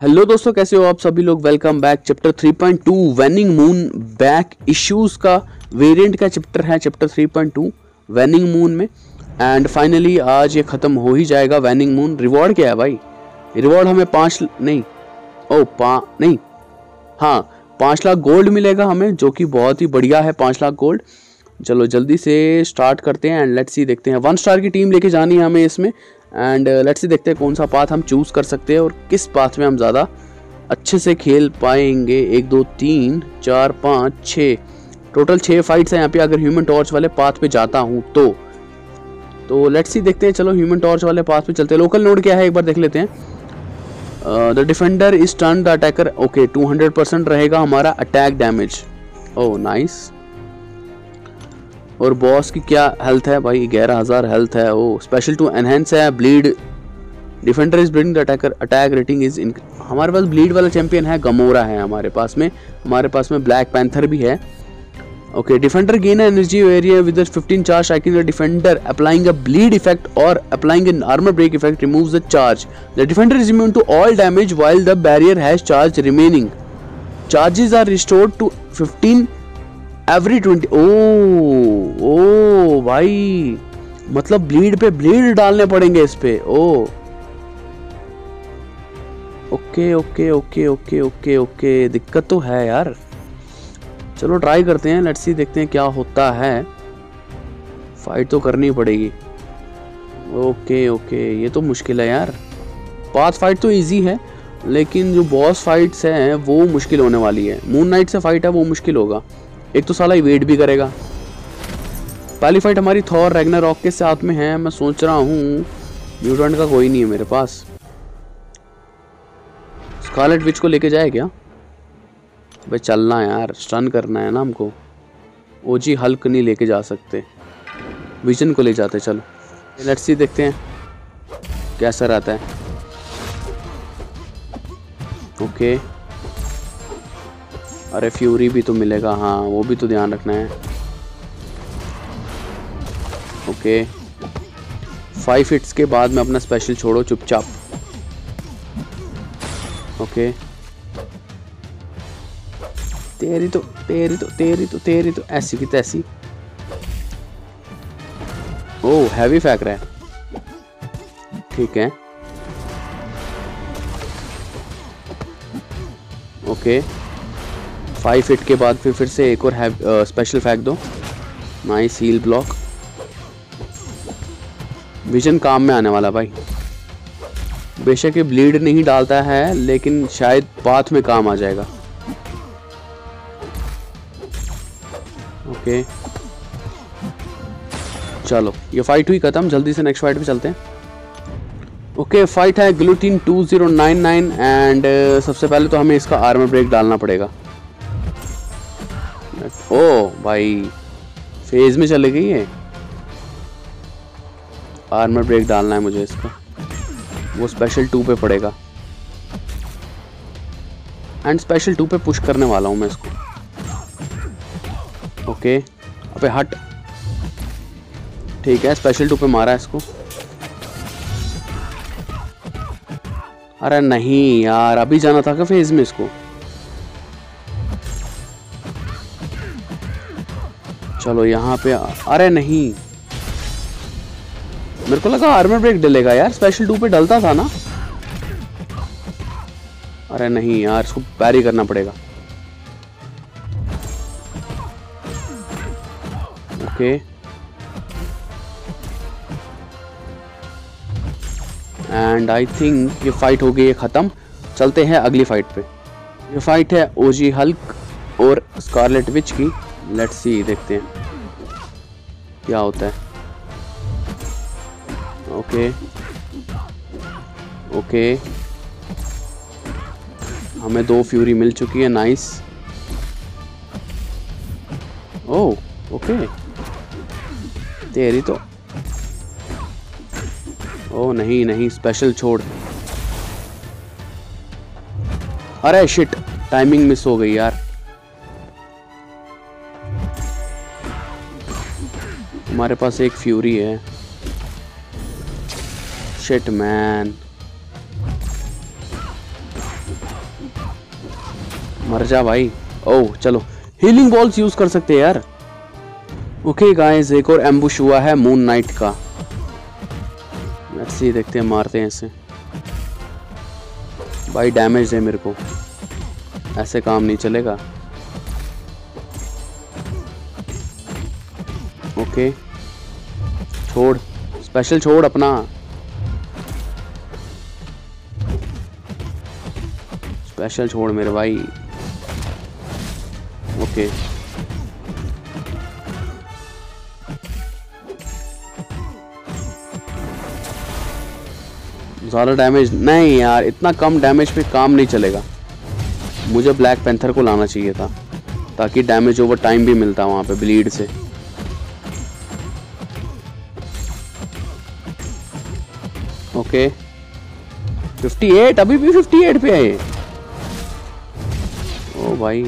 Hello दोस्तों, कैसे हो आप सभी लोग? Welcome back chapter 3.2 waning moon back issues का वेरिएंट का चैप्टर है चैप्टर 3.2 वैनिंग मून में। एंड फाइनली आज ये ख़त्म हो ही जाएगा वैनिंग मून रिवॉर्ड क्या है भाई? रिवॉर्ड हमें पाँच नहीं। ओ पा नहीं। हाँ पाँच लाख गोल्ड मिलेगा हमें, जो कि बहुत ही बढ़िया है, पाँच लाख गोल्ड चलो, जल्दी से स्टार्ट करते हैं एंड लेट्स सी देखते हैं। वन स्टार की टीम लेके जानी है हमें इसमें। एंड लेट्स सी देखते हैं कौन सा पाथ हम चूज़ कर सकते हैं और किस पाथ में हम ज़्यादा अच्छे से खेल पाएँगे। एक, दो, तीन, चार, पाँच छः टोटल छः फाइट्स हैं यहाँ पे अगर ह्यूमन टॉर्च वाले पाथ पे जाता हूँ तो। तो लेट्स सी देखते हैं, चलो ह्यूमन टॉर्च वाले पाथ पे चलते हैं। लोकल नोड क्या है? एक बार देख लेते हैं। The defender is turn the attacker okay 200 percent रहेगा हमारा अटैक डैमेज ओह नाइस और बॉस की क्या हेल्थ है भाई? ग्यारह हज़ार हेल्थ है, वो स्पेशल टू एनहेंस है bleed defender is bring attacker attack rating is in हमारे पास ब्लीड वाला चैंपियन है गमोरा है हमारे पास में। हमारे पास में ब्लैक पैंथर भी है। Okay defender gain energy area with fifteen charge I the defender applying a bleed effect और applying a normal break effect remove the charge the defender is immune to all damage while the barrier has charge remaining charges are restored to fifteen every twenty oh oh भाई मतलब bleed पे bleed डालने पड़ेंगे इस पे ओ okay okay okay okay okay okay दिक्कत तो है यार। चलो ट्राई करते हैं लेट्स सी देखते हैं क्या होता है। फाइट तो करनी पड़ेगी। ओके ओके ये तो मुश्किल है यार। पाथ फाइट तो इजी है, लेकिन जो बॉस फाइट्स हैं, वो मुश्किल होने वाली है। मून नाइट से फाइट है, वो मुश्किल होगा। एक तो साला वेट भी करेगा। पहली फाइट हमारी थॉर रेगनर रॉक के साथ में है, मैं सोच रहा हूँ म्यूटेंट का कोई नहीं है मेरे पास। स्कारलेट विच को लेके जाए क्या? भाई चलना है यार स्टन करना है ना हमको। ओजी हल्क नहीं लेके जा सकते। विजन को ले जाते, चलो। लेट्स सी देखते हैं कैसा रहता है। Okay okay. अरे फ्यूरी भी तो मिलेगा हाँ वो भी तो ध्यान रखना है। ओके। फाइव हिट्स के बाद में अपना स्पेशल छोड़ो, चुपचाप। ओके। तेरी तो तेरी तो तेरी तो तेरी तो ऐसी की तैसी। ओ हैवी फेंक रहा है। ठीक है। ओके। okay. फाइव फिट के बाद फिर फिर से एक और है स्पेशल फेंक दो। नाइस हील ब्लॉक विजन काम में आने वाला भाई। बेशक ये ब्लीड नहीं डालता है, लेकिन शायद पाथ में काम आ जाएगा। ओके चलो, ये फाइट हुई, ख़त्म। जल्दी से नेक्स्ट फाइट पे चलते हैं। ओके फाइट है ग्लूटीन 2099 एंड सबसे पहले तो हमें इसका आर्मर ब्रेक डालना पड़ेगा। ओ भाई फ़ेज़ में चले गई है? आर्मर ब्रेक डालना है मुझे इसका। वो स्पेशल टू पे पड़ेगा। एंड स्पेशल टू पे पुश करने वाला हूँ मैं इसको। ओके अबे हट। ठीक है स्पेशल टू पे मारा है इसको। अरे नहीं यार, अभी जाना था क्या फ़ेज़ में इसको? चलो यहाँ पे अरे नहीं। मेरे को लगा आर्मर ब्रेक डलेगा यार स्पेशल टू पे डलता था ना। अरे नहीं यार, इसको पैरी करना पड़ेगा। ओके एंड आई थिंक ये फाइट हो गई है ख़त्म। चलते हैं अगली फाइट पे। ये फाइट है ओजी हल्क और स्कारलेट विच की। लेट्स सी देखते हैं। क्या होता है? ओके ओके हमें दो फ्यूरी मिल चुकी है नाइस ओ ओके तेरी तो ओ नहीं नहीं स्पेशल छोड़। अरे शिट टाइमिंग मिस हो गई यार। हमारे पास एक फ्यूरी है। शिट मैन मर जा भाई। ओह, चलो। हीलिंग बॉल्स यूज़ कर सकते हैं यार। ओके गाइस एक और एम्बुश हुआ है मून नाइट का। ऐसे ही देखते हैं, मारते हैं इसे। भाई डैमेज है मेरे को। ऐसे काम नहीं चलेगा। ओके छोड़। स्पेशल छोड़ अपना। स्पेशल छोड़ मेरे भाई। ओके ज़्यादा डैमेज नहीं यार, इतना कम डैमेज पे काम नहीं चलेगा। मुझे ब्लैक पैंथर को लाना चाहिए था, ताकि डैमेज ओवर टाइम भी मिलता वहाँ पे ब्लीड से। ओके। 58 अभी भी 58 पे है ओ भाई।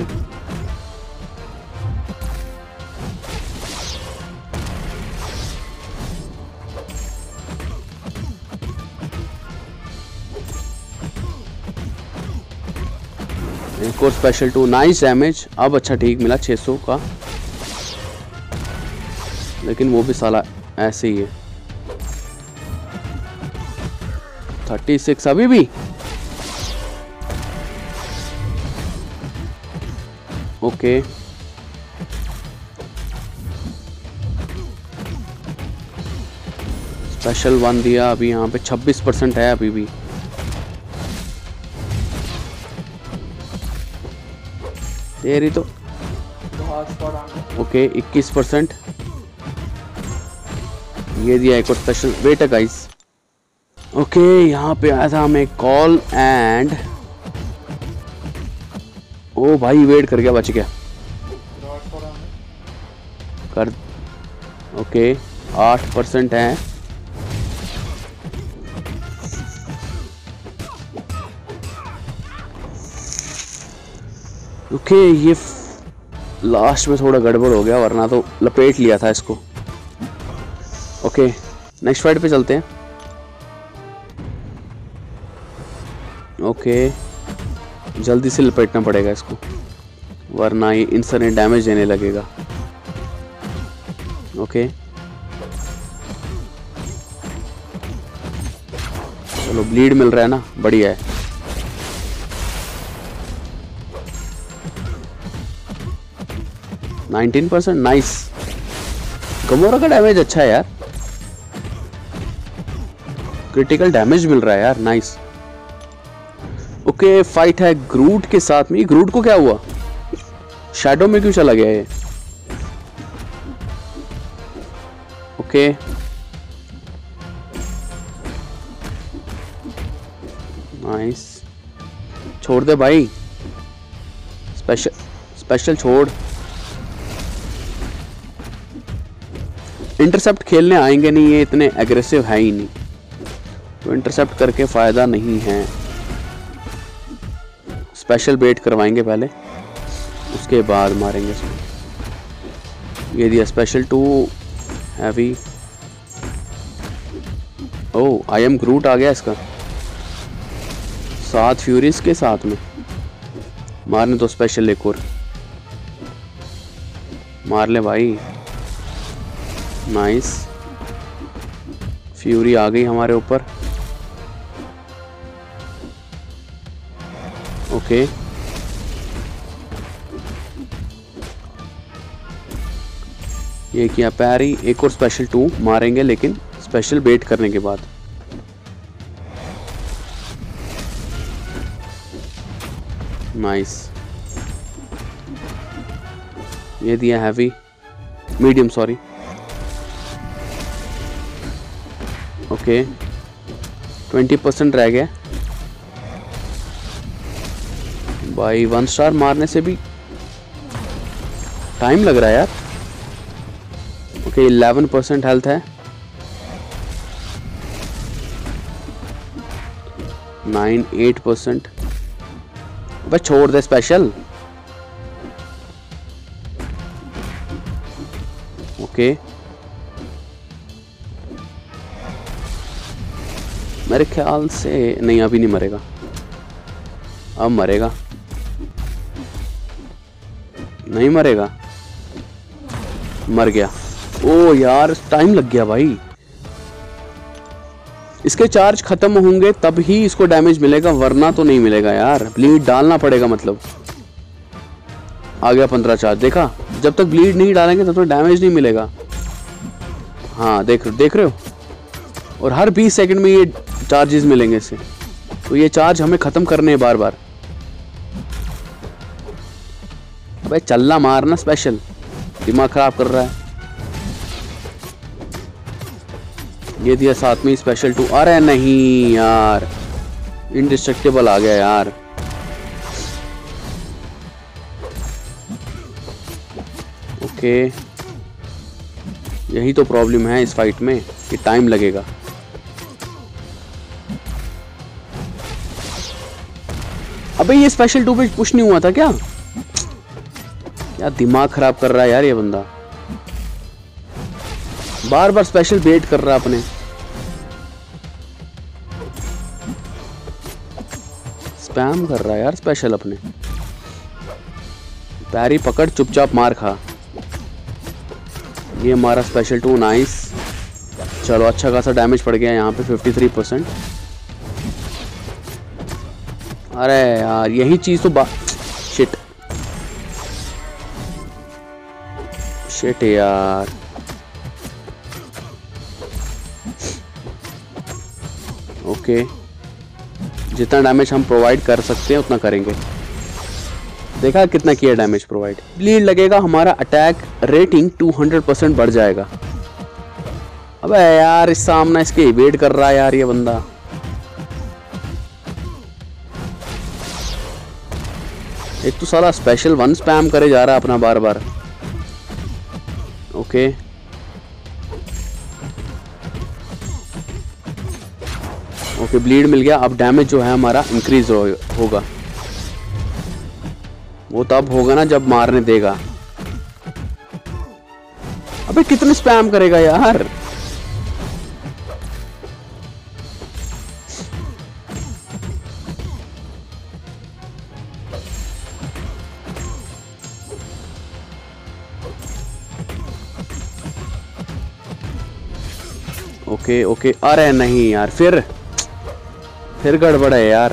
एक और स्पेशल टू नाइस डैमेज अब अच्छा ठीक मिला 600 का। लेकिन वो भी साला ऐसे ही है। 36 अभी भी। ओके। स्पेशल वन दिया अभी यहाँ पे 26 परसेंट है अभी भी। तेरी तो ओके 21 परसेंट। ये दिया एक और स्पेशल वेट है गाइस ओके यहाँ पे आया था हमें कॉल एंड ओ भाई वेट कर गया बच गया। कर ओके आठ परसेंट है। ओके ये लास्ट में थोड़ा गड़बड़ हो गया, वरना तो लपेट लिया था इसको। ओके नेक्स्ट फाइट पे चलते हैं। ओके। जल्दी से लपेटना पड़ेगा इसको, वरना ये इंस्टेंट डैमेज देने लगेगा। ओके। चलो ब्लीड मिल रहा है ना? बढ़िया है। नाइनटीन परसेंट नाइस गमोरा का डैमेज अच्छा है यार। क्रिटिकल डैमेज मिल रहा है यार नाइस ओके फाइट है ग्रूट के साथ में। ग्रूट को क्या हुआ? शेडो में क्यों चला गया ये? ओके नाइस छोड़ दे भाई। स्पेशल स्पेशल छोड़। इंटरसेप्ट खेलने आएँगे नहीं, ये इतने एग्रेसिव है ही नहीं। तो इंटरसेप्ट करके फ़ायदा नहीं है। स्पेशल बेट करवाएँगे पहले, उसके बाद मारेंगे इसको ये दिया special two heavy oh I am Groot आ गया इसका। सात फ्यूरिस के साथ में। मारने तो स्पेशल एक और। मार ले भाई। नाइस फ्यूरी आ गई हमारे ऊपर। ओके। ये किया पैरी, एक और स्पेशल टू मारेंगे, लेकिन स्पेशल बेट करने के बाद। नाइस ये दिया heavy medium sorry okay twenty percent रह गया। भाई वन स्टार मारने से भी टाइम लग रहा है यार। ओके इलेवन परसेंट हेल्थ है। नाइन एट परसेंट बस छोड़ दे स्पेशल ओके मेरे ख्याल से नहीं, अभी नहीं मरेगा। अब मरेगा। नहीं मरेगा। मर गया। ओ यार टाइम लग गया भाई। इसके चार्ज खत्म होंगे, तब ही इसको डैमेज मिलेगा, वरना तो नहीं मिलेगा यार। ब्लीड डालना पड़ेगा मतलब। आ गया पंद्रह चार्ज देखा, जब तक ब्लीड नहीं डालेंगे, तब तक तो डैमेज नहीं मिलेगा। हाँ देख देख रहे हो? और हर 20 सेकंड में ये चार्जेस मिलेंगे इससे। तो ये चार्ज हमें ख़त्म करने हैं बार बार अबे चलना मारना स्पेशल दिमाग ख़राब कर रहा है। ये दिया साथ में स्पेशल टू अरे नहीं यार। इनडिस्ट्रक्टेबल आ गया यार। ओके यही तो प्रॉब्लम है इस फाइट में, कि टाइम लगेगा। अबे ये स्पेशल टू पे पुश नहीं हुआ था क्या? क्या दिमाग खराब कर रहा है यार ये बंदा। बार बार स्पेशल वेट कर रहा अपने। स्पैम कर रहा है यार स्पेशल अपने। पैरी पकड़, चुपचाप मार खा। ये हमारा स्पेशल टू नाइस चलो अच्छा खासा डैमेज पड़ गया यहाँ पे 53 परसेंट अरे यार, यही चीज़ तो बा शिट यार ओके जितना डैमेज हम प्रोवाइड कर सकते हैं, उतना करेंगे। देखा कितना किया डैमेज प्रोवाइड ब्लीड लगेगा, हमारा अटैक रेटिंग 200 परसेंट बढ़ जाएगा। अबे यार, इस सामने इसके वेट कर रहा है यार ये बंदा। एक तो साला स्पेशल वन स्पैम करे जा रहा है अपना बार बार ओके ओके ब्लीड मिल गया। अब डैमेज जो है हमारा इंक्रीज हो, होगा। वो तब होगा ना जब मारने देगा। अबे कितने स्पैम करेगा यार? Okay okay. अरे नहीं यार, फिर फिर गड़बड़ है यार।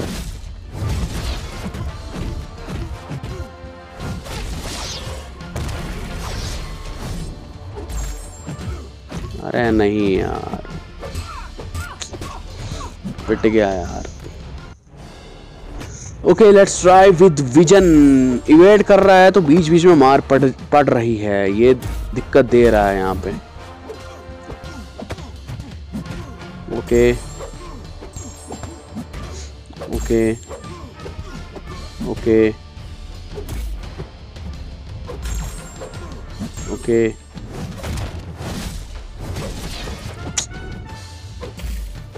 अरे नहीं यार। पिट गया यार। Okay let's try with Vision evade कर रहा है तो बीच बीच में मार पड़ पड़ रही है। ये दिक्कत दे रहा है यहाँ पे। ओके। ओके। ओके। ओके।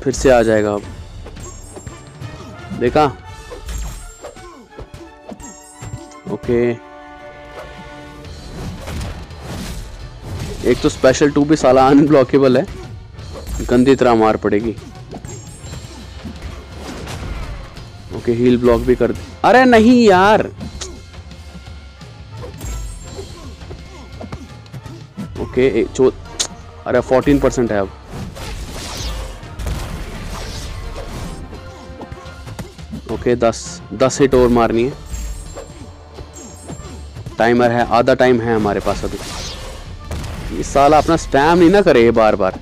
फिर से आ जाएगा अब। देखा? ओके। एक तो स्पेशल टू भी साला अनब्लॉकेबल है। गंदी तरह मार पड़ेगी। ओके हील ब्लॉक भी कर दे। अरे नहीं यार। ओके चो, अरे फोर्टीन परसेंट है अब। ओके दस दस हिट और मारनी है। टाइमर है, आधा टाइम है हमारे पास अभी। ये साला अपना स्पैम नहीं ना करे बार बार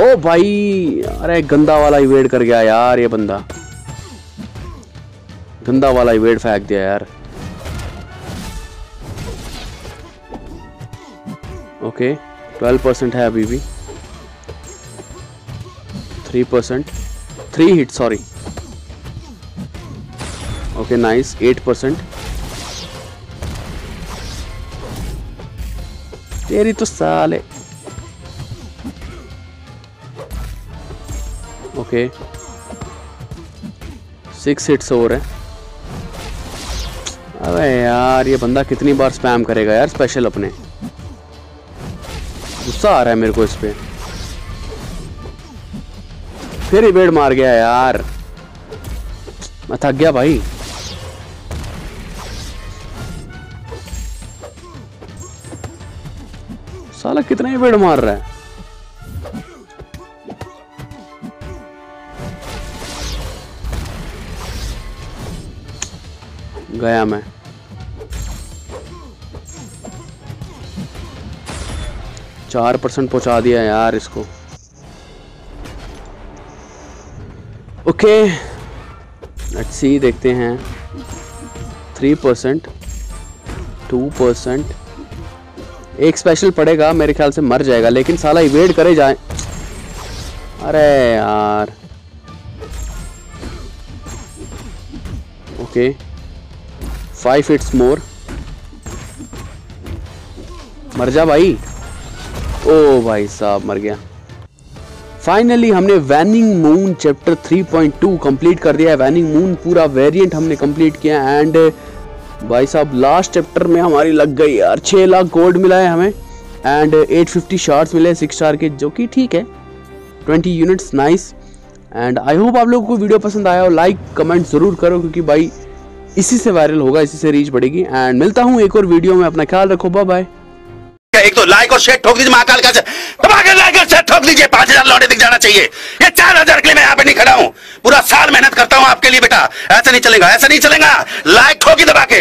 ओ भाई, अरे गंदा वाला इवेड कर गया यार ये बंदा। गंदा वाला इवेड फेंक दिया यार। ओके ट्वेल्व परसेंट है अभी भी। Three percent three hit sorry okay nice eight percent तेरी तो साले ओके। सिक्स हिट्स और है। अबे यार, ये बंदा कितनी बार स्पैम करेगा यार स्पेशल अपने। गुस्सा आ रहा है मेरे को इस पर फिर इवेड मार गया यार। मैं थक गया भाई। साला कितना वेड़ मार रहा है। गया मैं। चार परसेंट पहुँचा दिया यार इसको। ओके लेट्स सी देखते हैं। थ्री परसेंट टू परसेंट एक स्पेशल पड़ेगा, मेरे ख्याल से मर जाएगा, लेकिन साला इवेड करे जाए। अरे यार। ओके। फाइव इट्स मोर मर जा भाई। ओ भाई साहब, मर गया। फाइनली हमने वैनिंग मून चैप्टर 3.2 कंप्लीट कर दिया है। वैनिंग मून पूरा वेरिएंट हमने कंप्लीट किया एंड भाई साहब लास्ट चैप्टर में हमारी लग गई यार। छः लाख गोल्ड मिला है हमें। एंड 850 फिफ्टी शार्ट्स मिले सिक्स स्टार के, जो कि ठीक है। 20 units nice and I hope आप लोगों को वीडियो पसंद आया हो। लाइक कमेंट ज़रूर करो, क्योंकि भाई इसी से वायरल होगा, इसी से रीच बढ़ेगी। एंड मिलता हूँ एक और वीडियो में, अपना ख्याल रखो बाय एक तो लाइक और शेयर ठोक दीजिए महाकाल का दबा लाइक और शेयर ठोक दीजिए, पाँच हज़ार लौटे दिख जाना चाहिए। ये चार हज़ार के लिए मैं यहाँ पे नहीं खड़ा हूँ। पूरा साल मेहनत करता हूँ आपके लिए बेटा। ऐसा नहीं चलेगा, ऐसा नहीं चलेगा। लाइक ठोकी दबा के।